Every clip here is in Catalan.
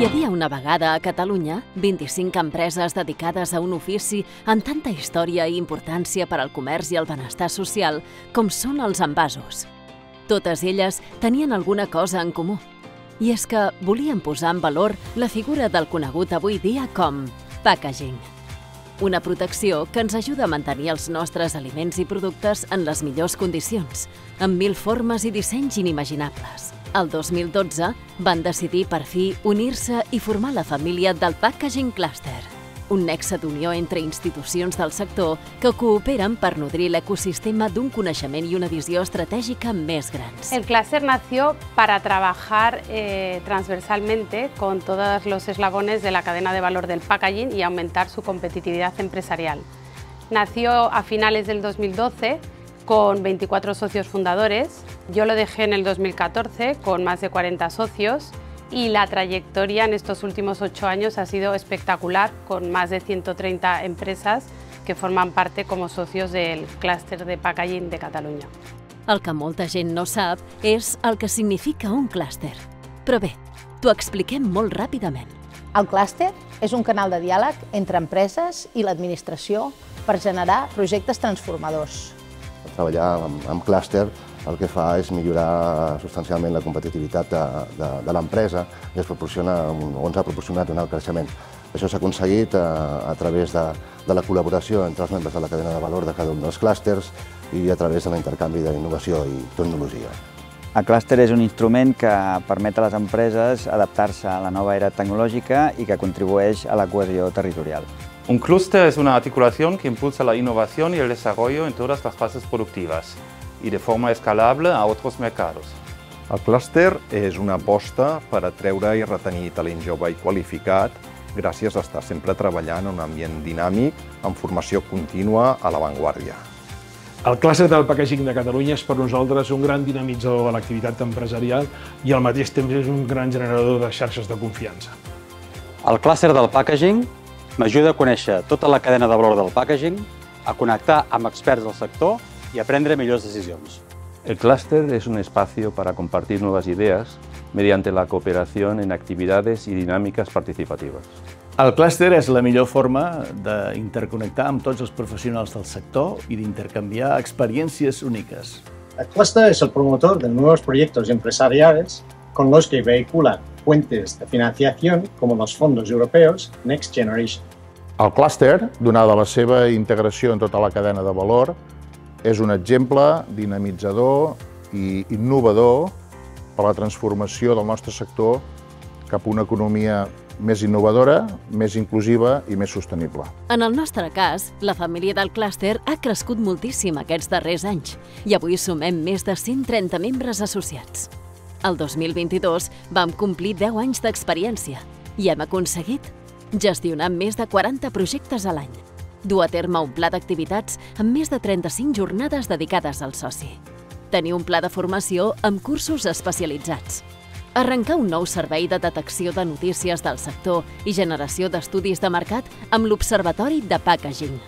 Hi havia una vegada a Catalunya 25 empreses dedicades a un ofici amb tanta història i importància per al comerç i el benestar social com són els envasos. Totes elles tenien alguna cosa en comú, i és que volien posar en valor la figura del conegut avui dia com packaging. Una protecció que ens ajuda a mantenir els nostres aliments i productes en les millors condicions, amb mil formes i dissenys inimaginables. El 2012 van decidir per fi unir-se i formar la família del Packaging Cluster, un nexe d'unió entre institucions del sector que cooperen per nodrir l'ecosistema d'un coneixement i una visió estratègica més grans. El clúster nació para trabajar eh, transversalmente con todos los eslabones de la cadena de valor del packaging y aumentar su competitividad empresarial. Nació a finales del 2012 con 24 socios fundadores. Yo lo dejé en el 2014 con más de 40 socios y la trayectoria en estos últimos ocho años ha sido espectacular con más de 130 empresas que forman parte como socios del clúster de packaging de Catalunya. El que molta gent no sap és el que significa un clúster. Però bé, t'ho expliquem molt ràpidament. El clúster és un canal de diàleg entre empreses i l'administració per generar projectes transformadors. Treballar amb, amb clúster el que fa és millorar substancialment la competitivitat de, de, de l'empresa i es proporciona, o ens ha proporcionat un alt creixement. Això s'ha aconseguit a, a través de, de la col·laboració entre els membres de la cadena de valor de cada un dels clústers i a través de l'intercanvi d'innovació i tecnologia. El clúster és un instrument que permet a les empreses adaptar-se a la nova era tecnològica i que contribueix a la cohesió territorial. Un clúster es una articulación que impulsa la innovación y el desarrollo en todas las fases productivas y de forma escalable a otros mercados. El clúster és una aposta per atreure i retenir talent jove i qualificat gràcies a estar sempre treballant en un ambient dinàmic amb formació contínua a l'avantguàrdia. El clúster del packaging de Catalunya és per nosaltres un gran dinamitzador de l'activitat empresarial i al mateix temps és un gran generador de xarxes de confiança. El clúster del packaging m'ajuda a conèixer tota la cadena de valor del packaging, a connectar amb experts del sector y aprender mejores decisiones. El clúster es un espacio para compartir nuevas ideas mediante la cooperación en actividades y dinámicas participativas. El clúster és la millor forma d'interconnectar amb tots els professionals del sector i d'intercanviar experiències úniques. El clúster és el promotor de nous projectes empresarials con los que vehiculan fuentes de financiación como los fondos europeos Next Generation. El clúster, donada la seva integració en tota la cadena de valor, és un exemple dinamitzador i innovador per a la transformació del nostre sector cap a una economia més innovadora, més inclusiva i més sostenible. En el nostre cas, la família del clúster ha crescut moltíssim aquests darrers anys i avui sumem més de 130 membres associats. El 2022 vam complir 10 anys d'experiència i hem aconseguit gestionar més de 40 projectes a l'any dur a terme un pla d'activitats amb més de 35 jornades dedicades al soci. Tenir un pla de formació amb cursos especialitzats. Arrencar un nou servei de detecció de notícies del sector i generació d'estudis de mercat amb l'Observatori de Packaging.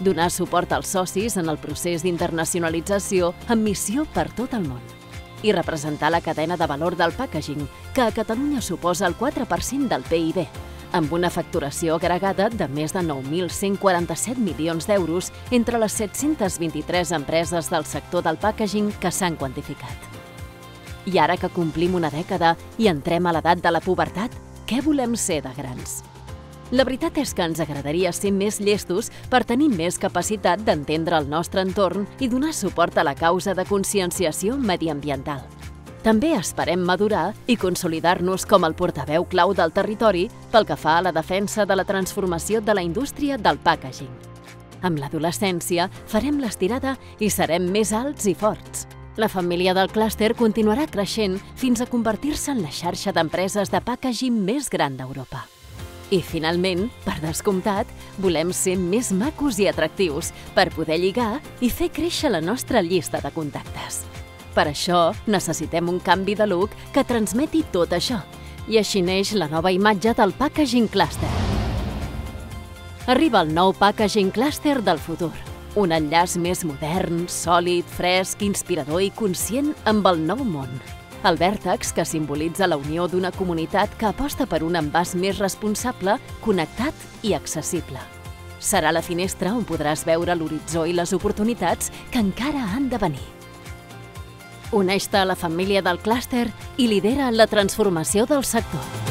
Donar suport als socis en el procés d'internacionalització amb missió per tot el món i representar la cadena de valor del packaging, que a Catalunya suposa el 4% del PIB, amb una facturació agregada de més de 9.147 milions d'euros entre les 723 empreses del sector del packaging que s'han quantificat. I ara que complim una dècada i entrem a l'edat de la pubertat, què volem ser de grans? La veritat és que ens agradaria ser més llestos per tenir més capacitat d'entendre el nostre entorn i donar suport a la causa de conscienciació mediambiental. També esperem madurar i consolidar-nos com el portaveu clau del territori pel que fa a la defensa de la transformació de la indústria del packaging. Amb l'adolescència farem l'estirada i serem més alts i forts. La família del clúster continuarà creixent fins a convertir-se en la xarxa d'empreses de packaging més gran d'Europa. I, finalment, per descomptat, volem ser més macos i atractius per poder lligar i fer créixer la nostra llista de contactes. Per això, necessitem un canvi de look que transmeti tot això. I així neix la nova imatge del Packaging Cluster. Arriba el nou Packaging Cluster del futur. Un enllaç més modern, sòlid, fresc, inspirador i conscient amb el nou món. El vèrtex que simbolitza la unió d'una comunitat que aposta per un envàs més responsable, connectat i accessible. Serà la finestra on podràs veure l'horitzó i les oportunitats que encara han de venir. Uneix-te a la família del clúster i lidera la transformació del sector.